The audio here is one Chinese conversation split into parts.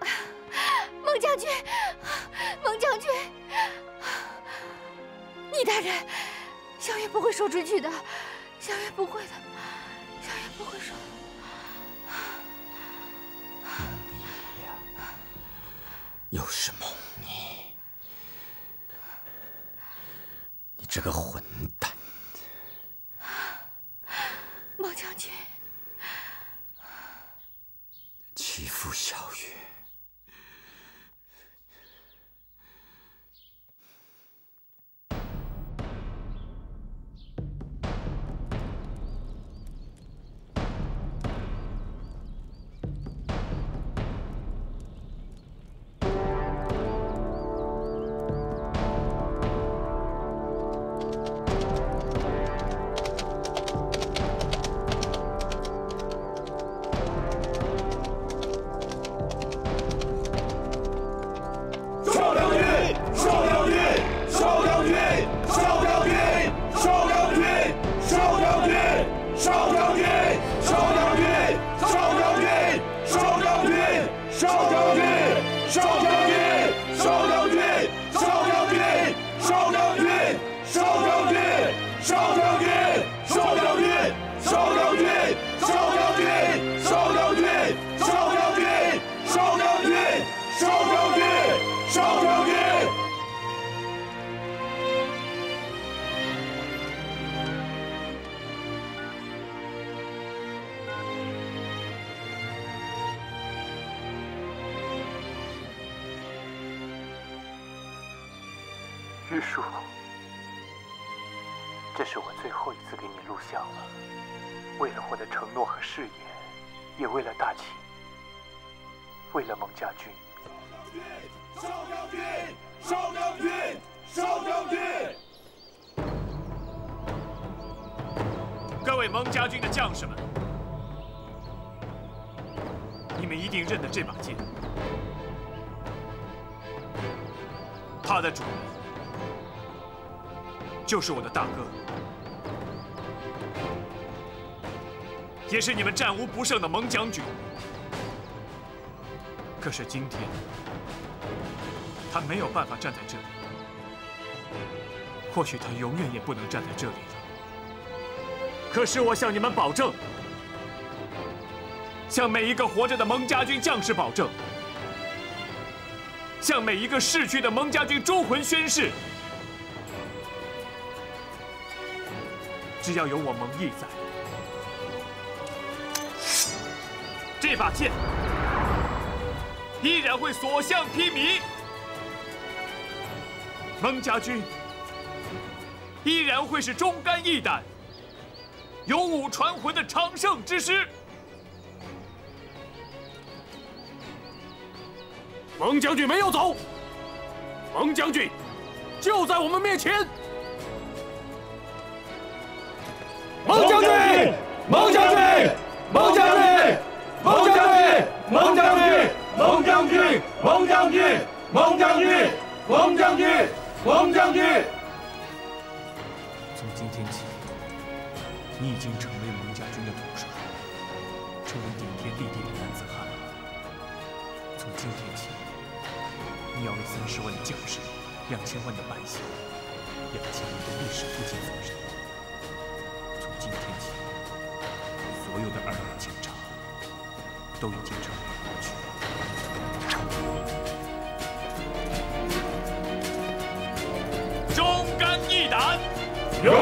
孟将军，孟将军，你大人，小月不会说出去的，小月不会的，小月不会说。你呀，又是梦你，你这个混就是我的大哥，也是你们战无不胜的蒙将军。可是今天，他没有办法站在这里，或许他永远也不能站在这里了。可是我向你们保证，向每一个活着的蒙家军将士保证，向每一个逝去的蒙家军忠魂宣誓：只要有我蒙毅在，这把剑依然会所向披靡。蒙家军依然会是忠肝义胆、勇武传魂的昌盛之师。蒙将军没有走，蒙将军就在我们面前。蒙将军，蒙将军，蒙将军，蒙将军，蒙将军，蒙将军，蒙将军，蒙将军，蒙将军。从今天起，你已经成为蒙家军的统帅，成为顶天立地的男子汉。从今天起，你要为三十万的将士、两千万的百姓、两千年的历史负起责任。所有的儿女情长都已经成为过去。忠肝义胆，勇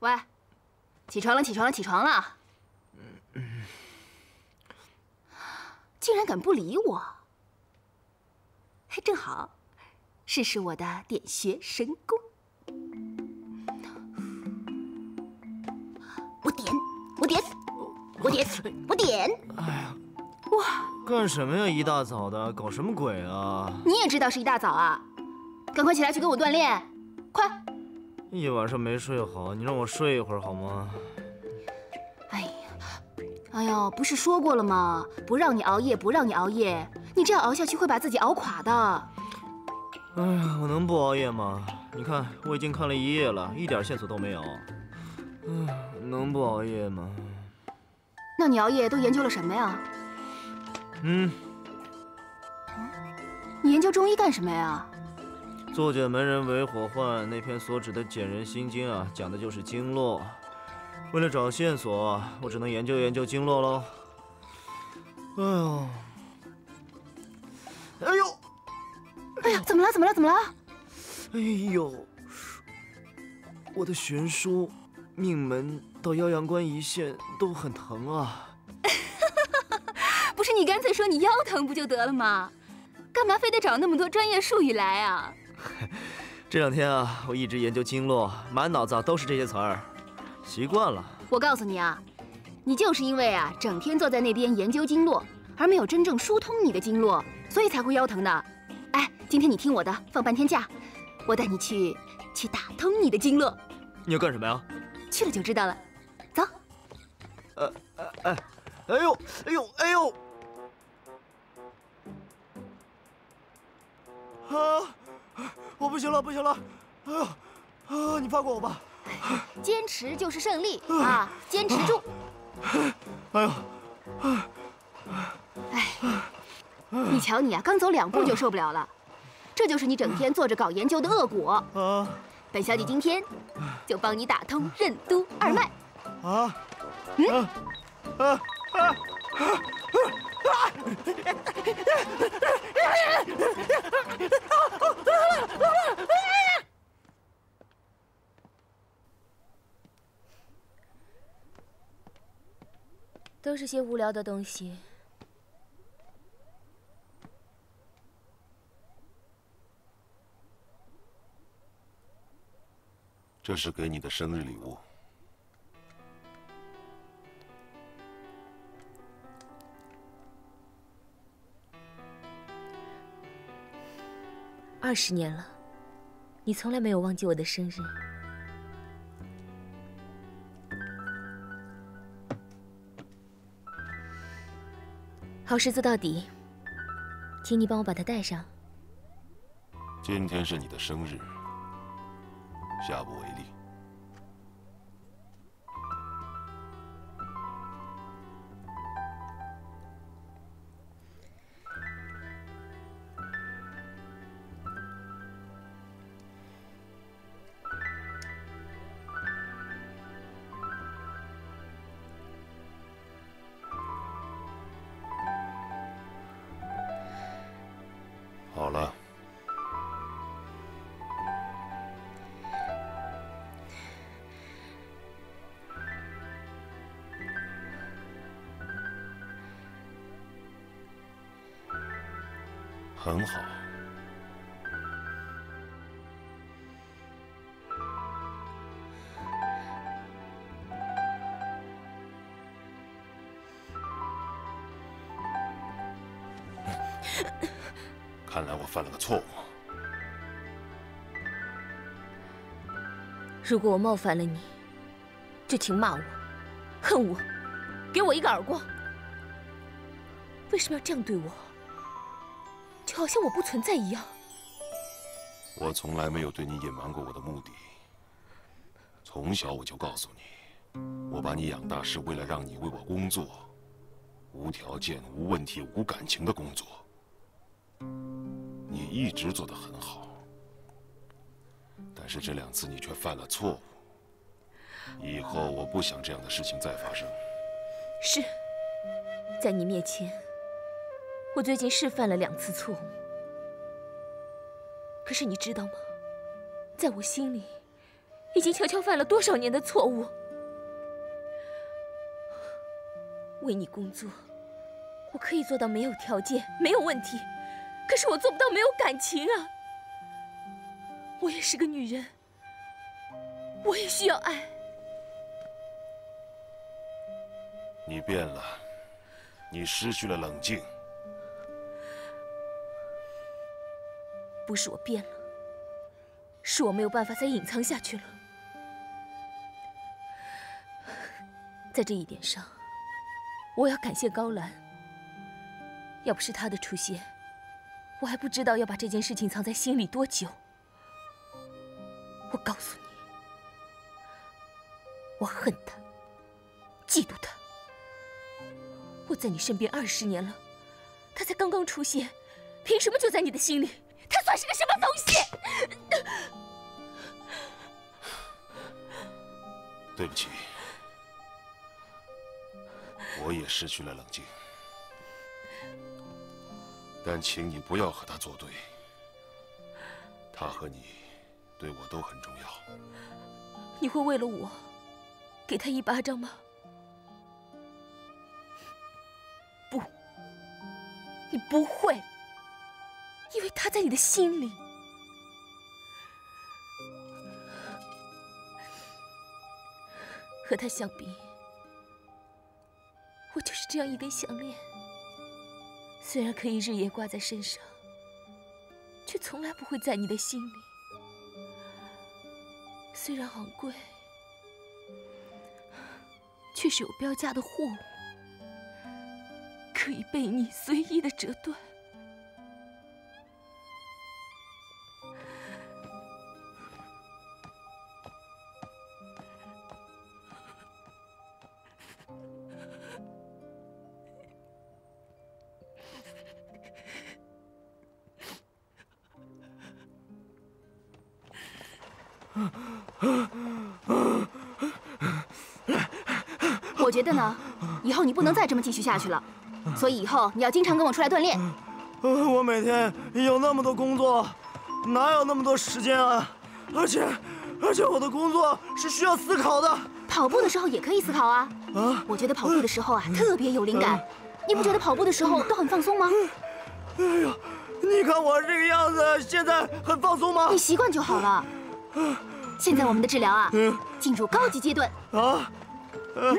喂，起床了，起床了，起床了！竟然敢不理我！嘿，正好，试试我的点穴神功。我点，我点，我点，我点！哎呀，哇，干什么呀？一大早的，搞什么鬼啊？你也知道是一大早啊？赶快起来去跟我锻炼，快！一晚上没睡好，你让我睡一会儿好吗？哎呀，哎呦，不是说过了吗？不让你熬夜，不让你熬夜，你这样熬下去会把自己熬垮的。哎呀，我能不熬夜吗？你看，我已经看了一夜了，一点线索都没有。嗯，能不熬夜吗？那你熬夜都研究了什么呀？嗯，你研究中医干什么呀？作茧门人为火患那篇所指的简人心经啊，讲的就是经络。为了找线索，我只能研究研究经络喽。哎呦，哎呦，哎呀，怎么了？怎么了？怎么了？哎呦，我的悬殊、命门到腰阳关一线都很疼啊。不是你干脆说你腰疼不就得了吗？干嘛非得找那么多专业术语来啊？这两天啊，我一直研究经络，满脑子都是这些词儿，习惯了。我告诉你啊，你就是因为啊，整天坐在那边研究经络，而没有真正疏通你的经络，所以才会腰疼的。哎，今天你听我的，放半天假，我带你去去打通你的经络。你要干什么呀？去了就知道了。走。呃，哎哎，哎呦，哎呦，哎呦！啊！我不行了，不行了！哎呦，啊，你放过我吧！坚持就是胜利啊！坚持住！哎呦，哎，你瞧你啊，刚走两步就受不了了，这就是你整天坐着搞研究的恶果啊！本小姐今天就帮你打通任督二脉。啊？嗯？啊啊啊！都是些无聊的东西。这是给你的生日礼物。二十年了，你从来没有忘记我的生日。好事做到底，请你帮我把它带上。今天是你的生日，下不为很好。看来我犯了个错误。如果我冒犯了你，就请骂我，恨我，给我一个耳光。为什么要这样对我？就好像我不存在一样。我从来没有对你隐瞒过我的目的。从小我就告诉你，我把你养大是为了让你为我工作，无条件、无问题、无感情的工作。你一直做得很好，但是这两次你却犯了错误。以后我不想这样的事情再发生。是，在你面前，我最近是犯了两次错误。可是你知道吗？在我心里，已经悄悄犯了多少年的错误。为你工作，我可以做到没有条件，没有问题。可是我做不到没有感情啊！我也是个女人，我也需要爱。你变了，你失去了冷静。不是我变了，是我没有办法再隐藏下去了。在这一点上，我要感谢高兰。要不是她的出现，我还不知道要把这件事情藏在心里多久。我告诉你，我恨他，嫉妒他。我在你身边二十年了，他才刚刚出现，凭什么就在你的心里？他算是个什么东西？对不起，我也失去了冷静。但请你不要和他作对，他和你对我都很重要。你会为了我给他一巴掌吗？不，你不会，因为他在你的心里。和他相比，我就是这样一根项链。虽然可以日夜挂在身上，却从来不会在你的心里。虽然昂贵，却是有标价的货物，可以被你随意的折断。我觉得呢，以后你不能再这么继续下去了，所以以后你要经常跟我出来锻炼。我每天有那么多工作，哪有那么多时间啊？而且，而且我的工作是需要思考的。跑步的时候也可以思考啊。啊，我觉得跑步的时候啊特别有灵感。你不觉得跑步的时候都很放松吗？哎呀，你看我这个样子，现在很放松吗？你习惯就好了。现在我们的治疗啊，进入高级阶段。啊，嗯。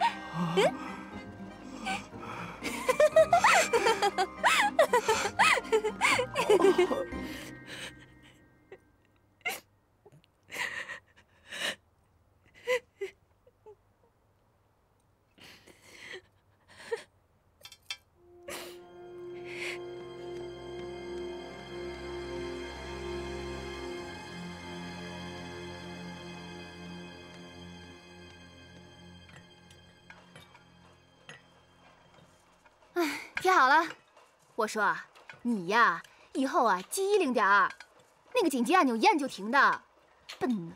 え？贴好了，我说啊，你呀，以后啊机灵点儿，那个紧急按钮一按就停的，笨呢。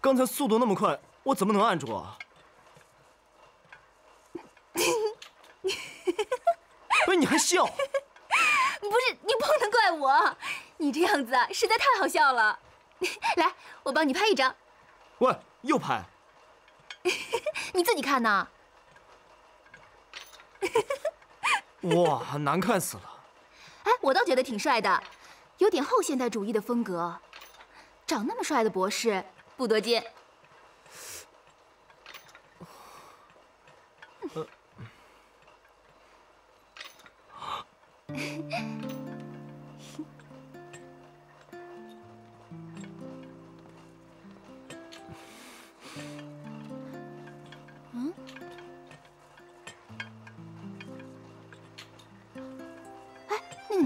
刚才速度那么快，我怎么能按住啊？哎，你还笑？不是，你不能怪我，你这样子啊，实在太好笑了。来，我帮你拍一张。喂，又拍？你自己看呢。哇，难看死了！哎，我倒觉得挺帅的，有点后现代主义的风格。长那么帅的博士不多见。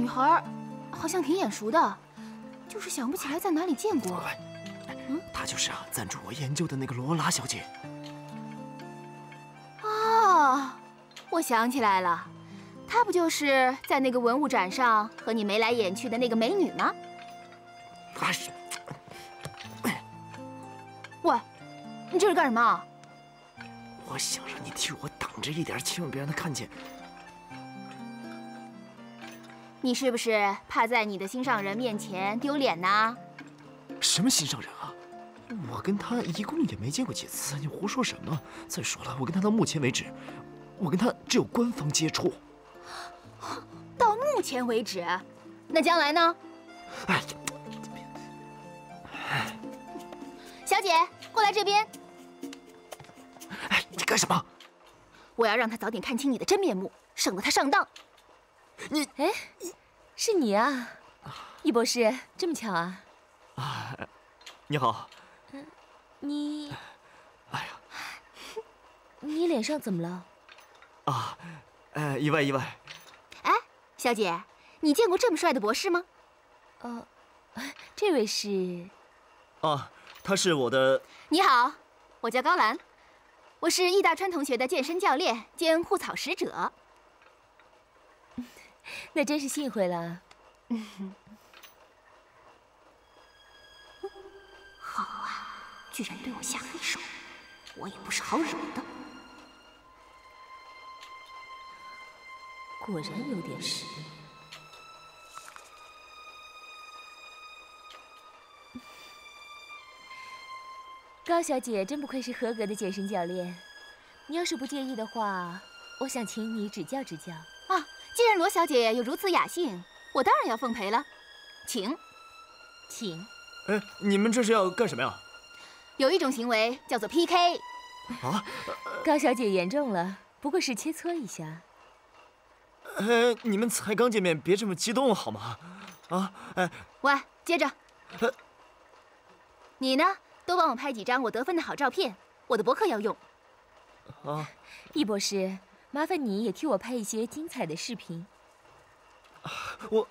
女孩好像挺眼熟的，就是想不起来在哪里见过。她就是啊，赞助我研究的那个罗拉小姐。啊，我想起来了，她不就是在那个文物展上和你眉来眼去的那个美女吗？她是，喂，你这是干什么？我想让你替我挡着一点，千万别让她看见。你是不是怕在你的心上人面前丢脸呢？什么心上人啊？我跟他一共也没见过几次，你胡说什么？再说了，我跟他到目前为止，我跟他只有官方接触。到目前为止，那将来呢？哎，小姐，过来这边。哎，你干什么？我要让他早点看清你的真面目，省得他上当。你哎，是你啊，易博士，这么巧啊？啊，你好。你，哎呀，你脸上怎么了？啊，呃，意外意外。哎，小姐，你见过这么帅的博士吗？呃，这位是？啊，他是我的。你好，我叫高兰，我是易大川同学的健身教练兼护草使者。那真是幸会了。好啊，居然对我下黑手，我也不是好惹的。果然有点实力。高小姐真不愧是合格的健身教练，你要是不介意的话，我想请你指教指教。啊，既然罗小姐有如此雅兴，我当然要奉陪了，请，请。哎，你们这是要干什么呀？有一种行为叫做 PK。啊，高小姐言重了，不过是切磋一下。哎，你们才刚见面，别这么激动好吗？啊，哎，喂，接着，你呢？多帮我拍几张我得分的好照片，我的博客要用。啊，易博士，麻烦你也替我拍一些精彩的视频。我。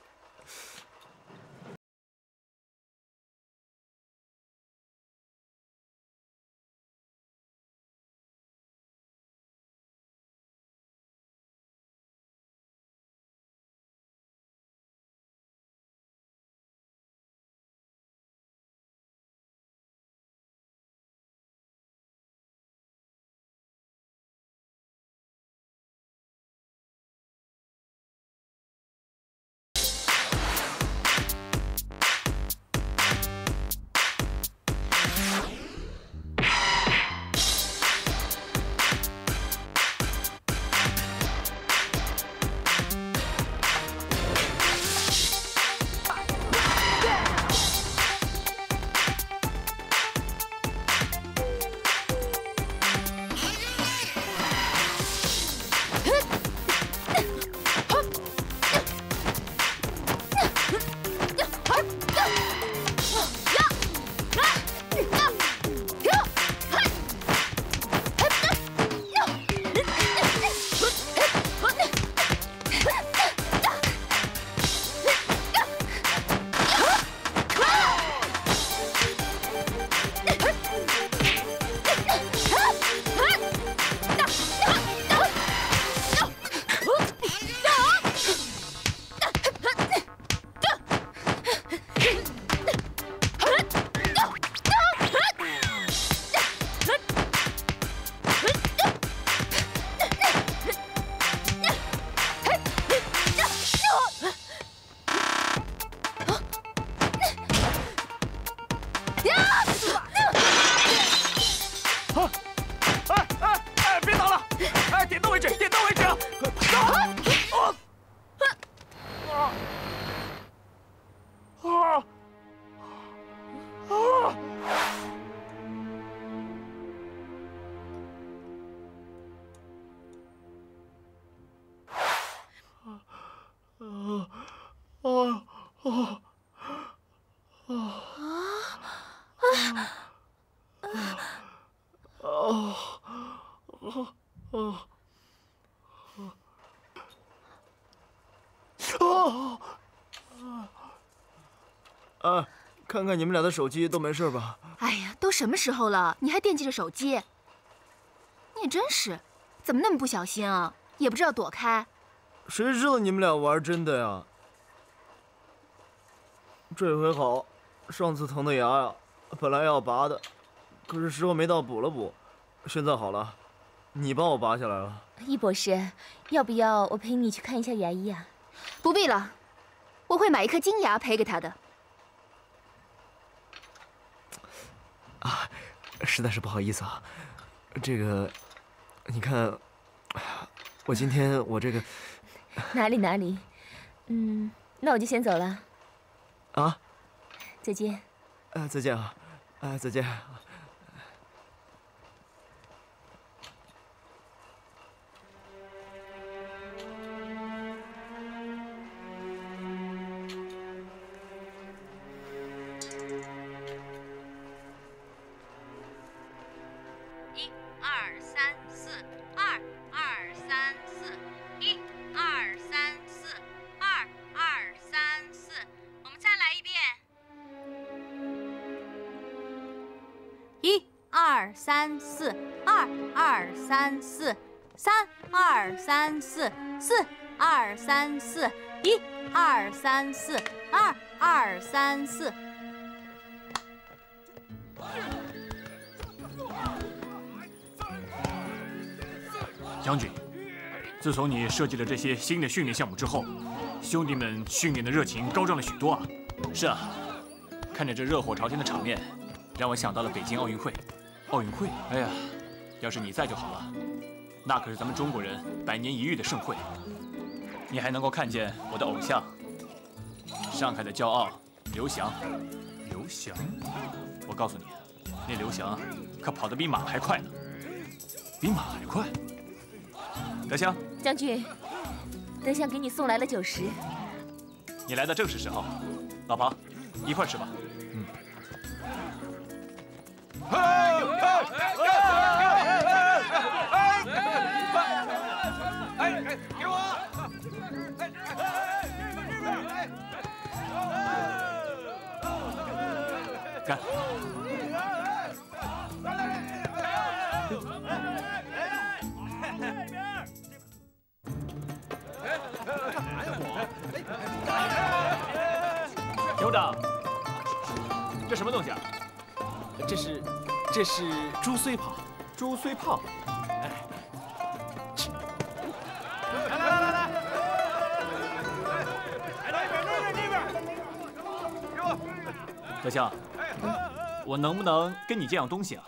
看看你们俩的手机都没事吧？哎呀，都什么时候了，你还惦记着手机？你也真是，怎么那么不小心啊？也不知道躲开。谁知道你们俩玩真的呀？这回好，上次疼的牙呀，本来要拔的，可是时候没到补了补，现在好了，你帮我拔下来了。易博士，要不要我陪你去看一下牙医啊？不必了，我会买一颗金牙赔给他的。实在是不好意思啊，这个，你看，我今天我这个哪里哪里，嗯，那我就先走了。啊，再见。啊，再见啊，啊，再见。将军，自从你设计了这些新的训练项目之后，兄弟们训练的热情高涨了许多啊！是啊，看着这热火朝天的场面，让我想到了北京奥运会。奥运会，哎呀，要是你在就好了，那可是咱们中国人百年一遇的盛会。你还能够看见我的偶像，上海的骄傲刘翔。刘翔，我告诉你，那刘翔可跑得比马还快呢，比马还快。德香，将军，德香给你送来了酒食。你来的正是时候，老婆，一块吃吧。嗯。干！这什么东西啊？这是，这是猪虽炮。猪虽炮。哎，来来来来！来那边，那边，那边！给我！德香。我能不能跟你借样东西啊？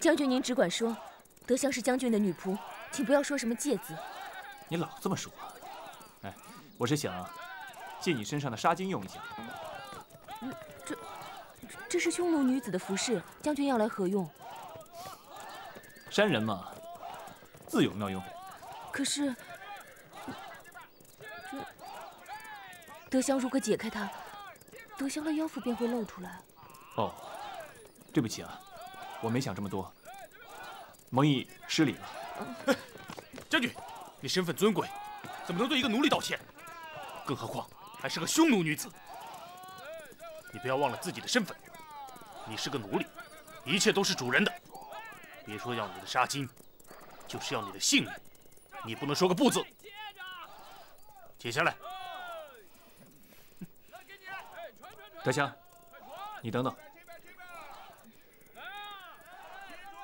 将军，您只管说。德香是将军的女仆，请不要说什么借字。你老这么说。哎，我是想借你身上的纱巾用一下。是匈奴女子的服饰，将军要来何用？山人嘛，自有妙用。可是，这德香如果解开它，德香的腰腹便会露出来。哦，对不起啊，我没想这么多，蒙毅失礼了。将军，你身份尊贵，怎么能对一个奴隶道歉？更何况还是个匈奴女子。你不要忘了自己的身份，你是个奴隶，一切都是主人的。别说要你的纱巾，就是要你的性命，你不能说个不字。解下来。德香。你等等，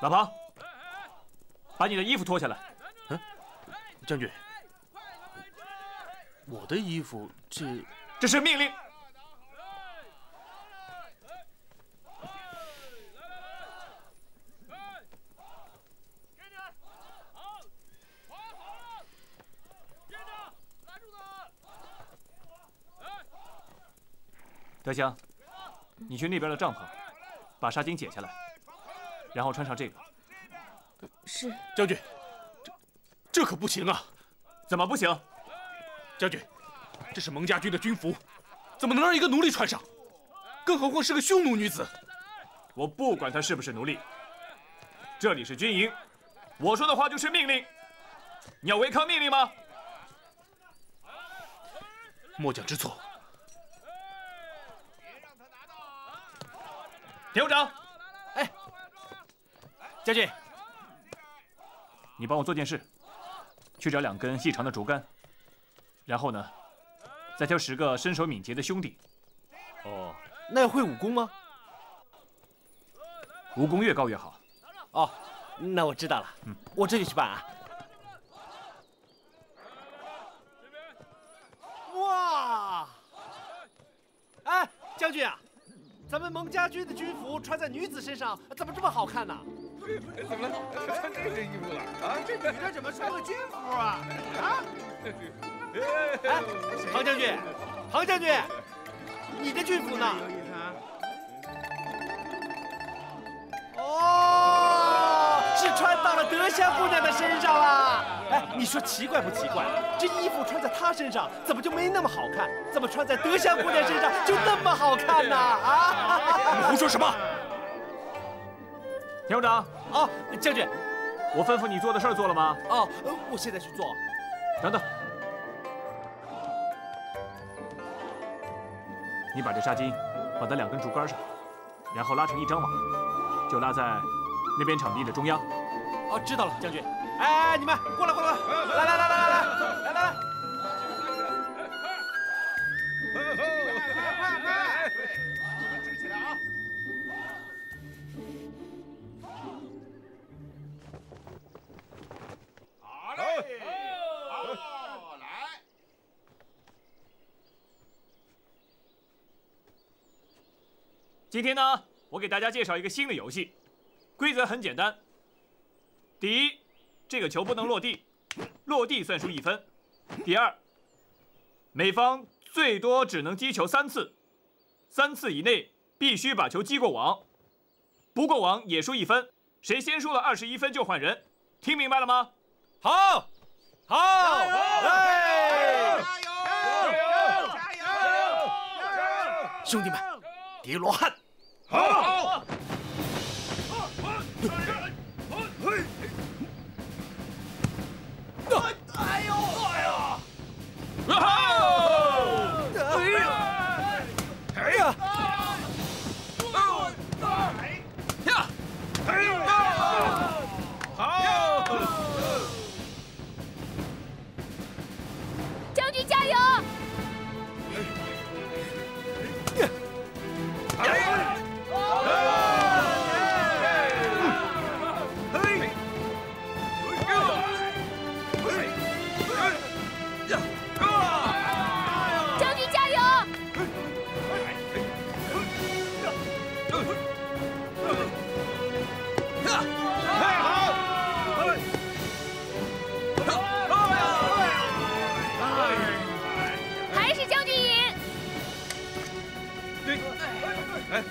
老庞，把你的衣服脱下来。嗯，将军，我的衣服，这这是命令。德香。你去那边的帐篷，把纱巾解下来，然后穿上这个。是将军，这这可不行啊！怎么不行？将军，这是蒙家军的军服，怎么能让一个奴隶穿上？更何况是个匈奴女子。我不管她是不是奴隶，这里是军营，我说的话就是命令。你要违抗命令吗？末将知错。营长，哎，将军，你帮我做件事，去找两根细长的竹竿，然后呢，再挑十个身手敏捷的兄弟。哦，那要会武功吗？武功越高越好。哦，那我知道了。嗯，我这就去办啊。哇！哎，将军啊，咱们蒙家军的军服穿在女子身上怎么这么好看呢？怎么了？穿这身衣服了？啊，这女的怎么穿个军服啊？啊？哎，庞将军，庞将军，你的军服呢？哦，是穿到了德香姑娘的身上了。哎，你说奇怪不奇怪？这衣服穿在她身上怎么就没那么好看？怎么穿在德香姑娘身上就那么好看呢？啊！你们胡说什么？田校长，啊，将军，我吩咐你做的事儿做了吗？哦，我现在去做。等等，你把这纱巾绑在两根竹竿上，然后拉成一张网，就拉在那边场地的中央。哦，知道了，将军。哎哎，你们过来，过来，来来来来来来来来来！快快快！你们支起来啊！好嘞，好，来。今天呢，我给大家介绍一个新的游戏，规则很简单。第一，这个球不能落地，落地算输一分。第二，每方最多只能击球三次，三次以内必须把球击过网，不过网也输一分。谁先输了二十一分就换人，听明白了吗？好，好，哎，加油，加油，加油，兄弟们，叠罗汉，好。Whoa! 还是将军赢来听我说嘿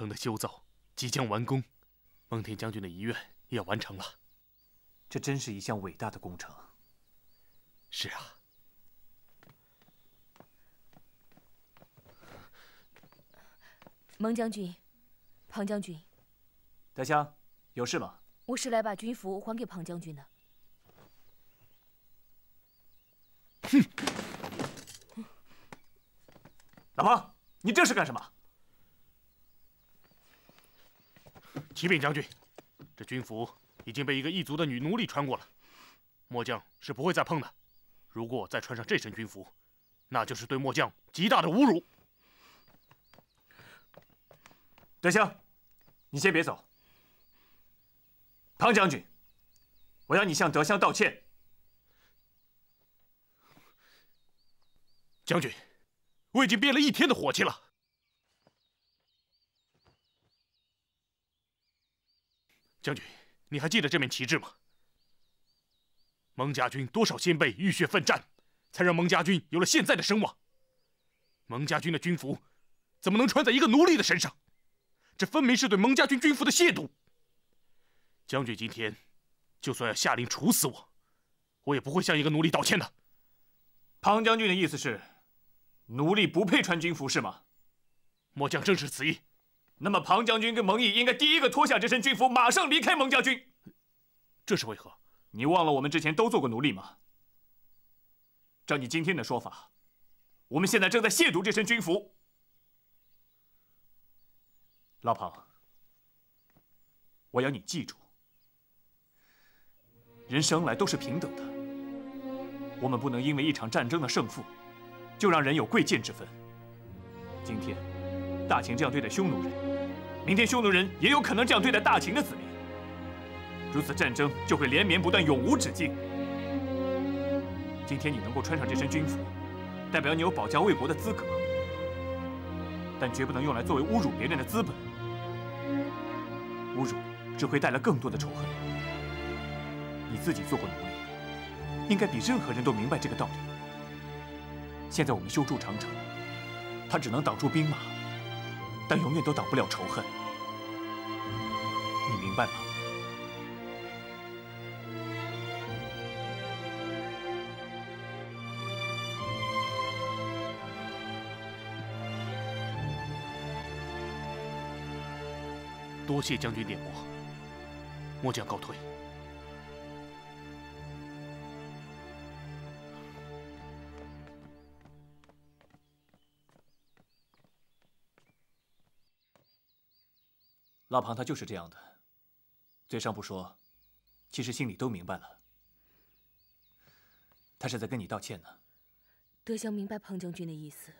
城的修造即将完工，蒙恬将军的遗愿也要完成了。这真是一项伟大的工程。是啊，蒙将军，庞将军，德香，有事吗？我是来把军服还给庞将军的。哼老庞，你这是干什么？启禀将军，这军服已经被一个异族的女奴隶穿过了，末将是不会再碰的。如果再穿上这身军服，那就是对末将极大的侮辱。德香，你先别走。唐将军，我要你向德香道歉。将军，我已经憋了一天的火气了。将军，你还记得这面旗帜吗？蒙家军多少先辈浴血奋战，才让蒙家军有了现在的声望。蒙家军的军服怎么能穿在一个奴隶的身上？这分明是对蒙家军军服的亵渎。将军今天就算要下令处死我，我也不会向一个奴隶道歉的。庞将军的意思是，奴隶不配穿军服是吗？末将正是此意。那么庞将军跟蒙毅应该第一个脱下这身军服，马上离开蒙家军。这是为何？你忘了我们之前都做过奴隶吗？照你今天的说法，我们现在正在亵渎这身军服。老庞，我要你记住，人生来都是平等的，我们不能因为一场战争的胜负，就让人有贵贱之分。今天大秦这样对待匈奴人，明天匈奴人也有可能这样对待大秦的子民，如此战争就会连绵不断，永无止境。今天你能够穿上这身军服，代表你有保家卫国的资格，但绝不能用来作为侮辱别人的资本。侮辱只会带来更多的仇恨。你自己做过奴隶，应该比任何人都明白这个道理。现在我们修筑长城，它只能挡住兵马，但永远都挡不了仇恨。明白吗？多谢将军点拨，末将告退。老庞他就是这样的，嘴上不说，其实心里都明白了。他是在跟你道歉呢。德祥明白庞将军的意思，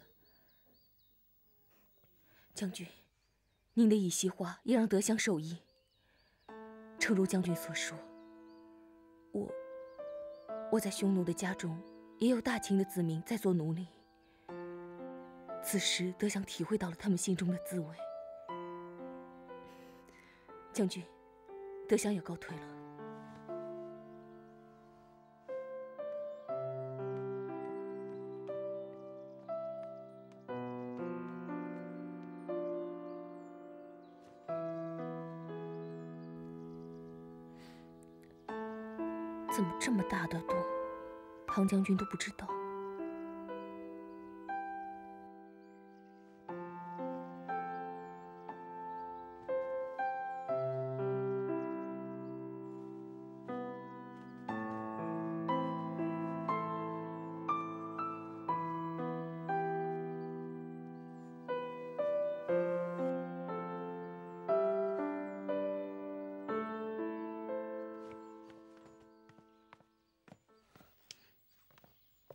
将军。您的一席话也让德香受益。诚如将军所说，我我在匈奴的家中也有大秦的子民在做奴隶。此时德香体会到了他们心中的滋味。将军，德香也告退了。怎么这么大的洞，庞将军都不知道？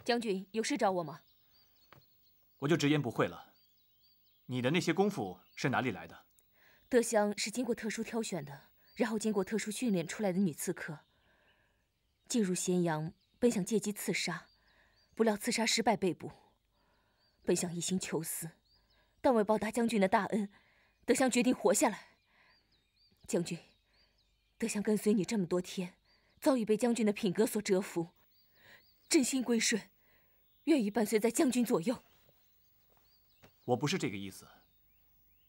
将军有事找我吗？我就直言不讳了。你的那些功夫是哪里来的？德香是经过特殊挑选的，然后经过特殊训练出来的女刺客。进入咸阳，本想借机刺杀，不料刺杀失败被捕。本想一心求死，但为报答将军的大恩，德香决定活下来。将军，德香跟随你这么多天，早已被将军的品格所折服，真心归顺。愿意伴随在将军左右。我不是这个意思。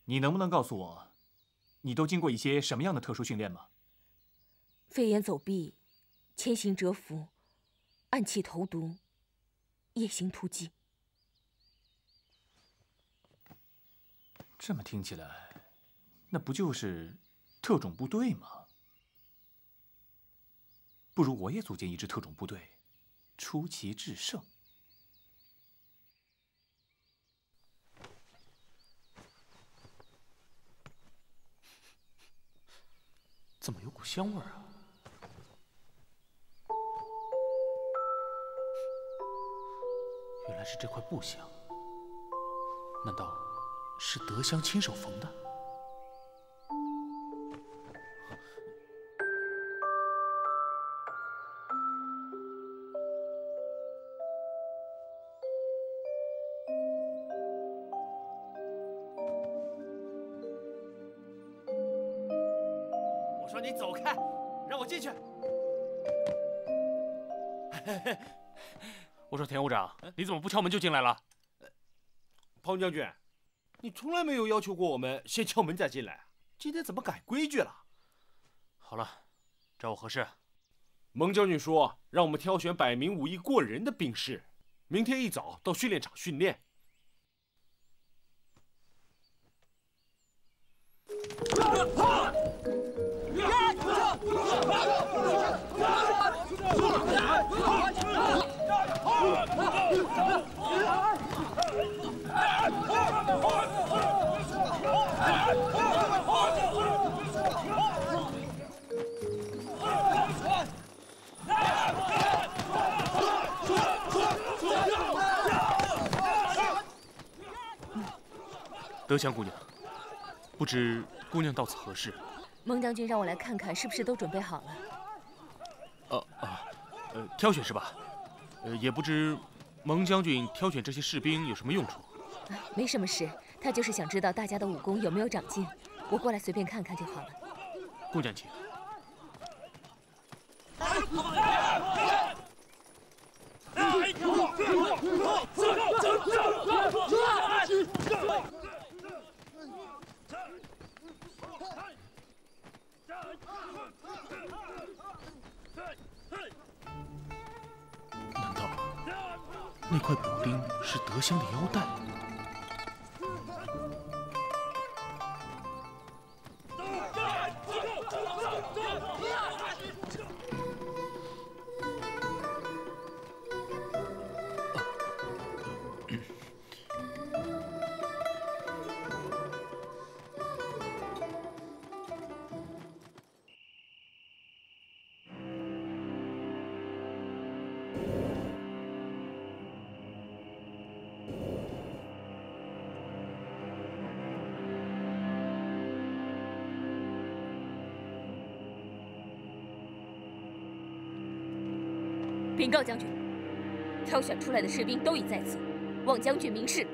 你能不能告诉我，你都经过一些什么样的特殊训练吗？飞檐走壁、潜行蛰伏、暗器投毒、夜行突击。这么听起来，那不就是特种部队吗？不如我也组建一支特种部队，出奇制胜。怎么有股香味儿啊？原来是这块布香，难道是德香亲手缝的？你怎么不敲门就进来了？庞将军，你从来没有要求过我们先敲门再进来，今天怎么改规矩了？好了，找我何事？蒙将军说让我们挑选百名武艺过人的兵士，明天一早到训练场训练。德香姑娘，不知姑娘到此何事？孟将军让我来看看，是不是都准备好了？哦啊，呃，挑选是吧？呃，也不知蒙将军挑选这些士兵有什么用处？没什么事，他就是想知道大家的武功有没有长进。我过来随便看看就好了。姑娘请。那块补丁是德香的腰带？禀告将军，挑选出来的士兵都已在此，望将军明示。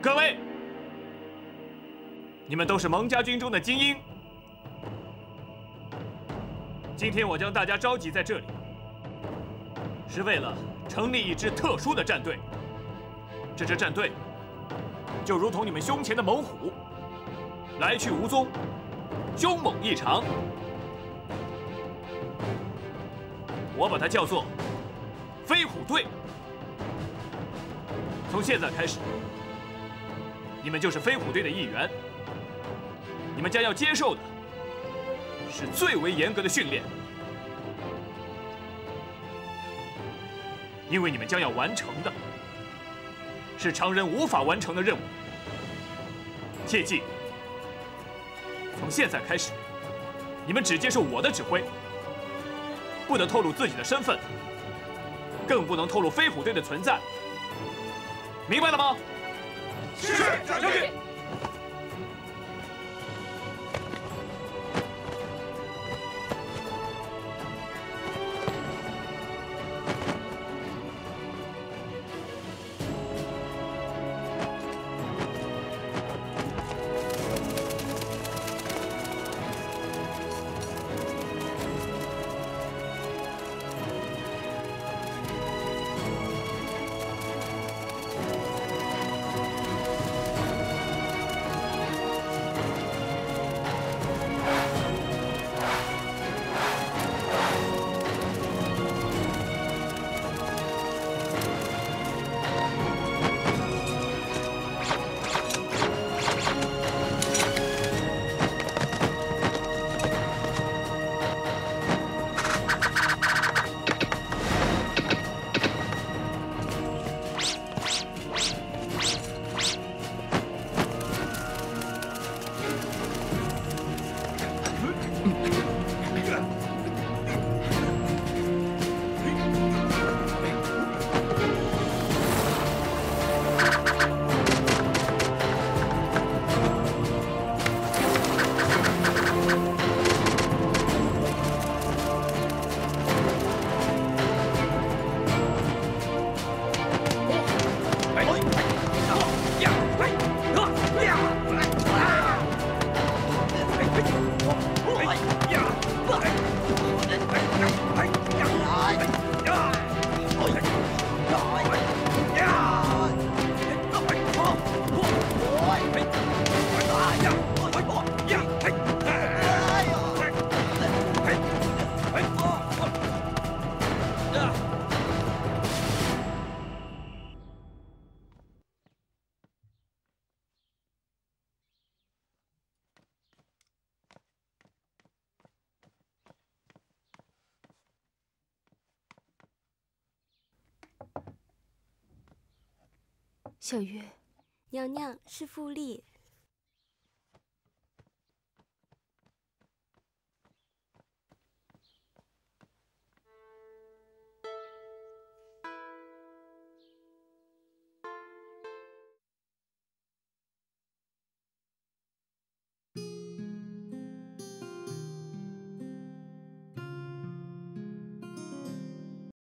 各位，你们都是蒙家军中的精英。今天我将大家召集在这里，是为了成立一支特殊的战队。这支战队就如同你们胸前的猛虎，来去无踪。凶猛异常，我把它叫做飞虎队。从现在开始，你们就是飞虎队的一员。你们将要接受的是最为严格的训练，因为你们将要完成的是常人无法完成的任务。切记。从现在开始，你们只接受我的指挥，不能透露自己的身份，更不能透露飞虎队的存在，明白了吗？是，将军。小月，娘娘是富丽。